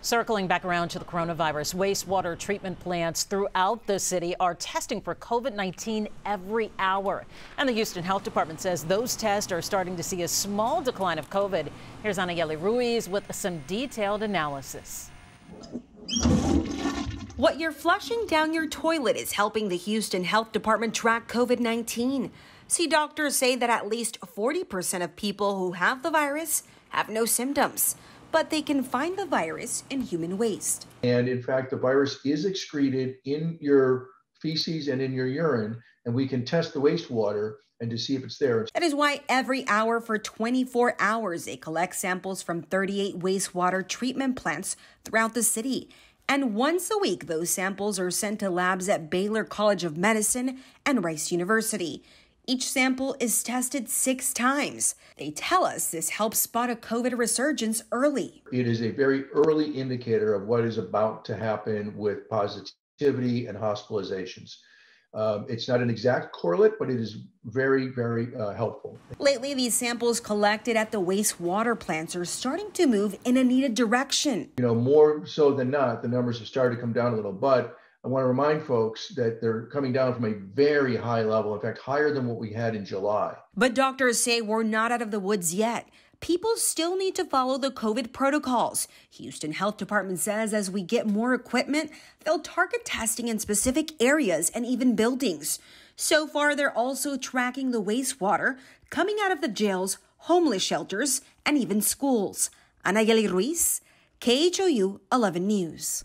Circling back around to the coronavirus, wastewater treatment plants throughout the city are testing for COVID 19 every hour. And the Houston Health Department says those tests are starting to see a small decline of COVID. Here's Anayeli Ruiz with some detailed analysis. What you're flushing down your toilet is helping the Houston Health Department track COVID 19. See, doctors say that at least 40% of people who have the virus have no symptoms but they can find the virus in human waste. And in fact, the virus is excreted in your feces and in your urine, and we can test the wastewater and to see if it's there. That is why every hour for 24 hours, they collect samples from 38 wastewater treatment plants throughout the city. And once a week, those samples are sent to labs at Baylor College of Medicine and Rice University. Each sample is tested six times. They tell us this helps spot a COVID resurgence early. It is a very early indicator of what is about to happen with positivity and hospitalizations. Um, it's not an exact correlate, but it is very, very uh, helpful. Lately, these samples collected at the wastewater plants are starting to move in a needed direction. You know, more so than not, the numbers have started to come down a little, but I want to remind folks that they're coming down from a very high level, in fact, higher than what we had in July. But doctors say we're not out of the woods yet. People still need to follow the COVID protocols. Houston Health Department says as we get more equipment, they'll target testing in specific areas and even buildings. So far, they're also tracking the wastewater coming out of the jails, homeless shelters, and even schools. Anayeli Ruiz, KHOU 11 News.